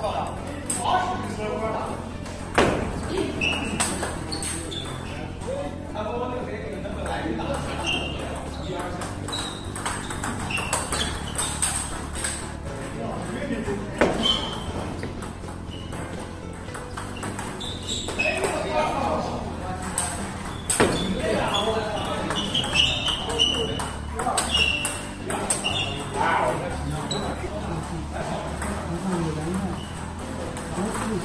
八十的时候了，哎，他不，我那个身体又那么大，又大。要绝对不行。哎呀，别打了，别打了。老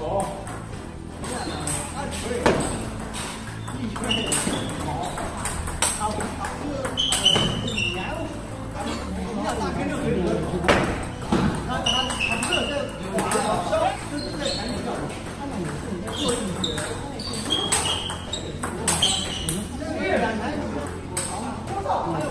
高，你？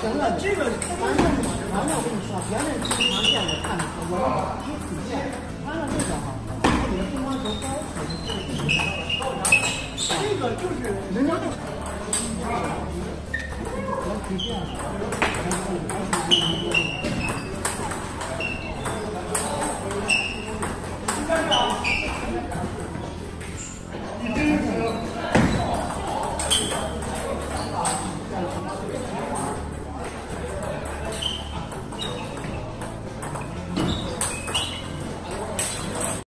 行了，这个完了，完了，我跟你说，原来经常见我看的，我一体现，完了这个哈，你的乒乓球高可是这个这个就是人家就，我体现，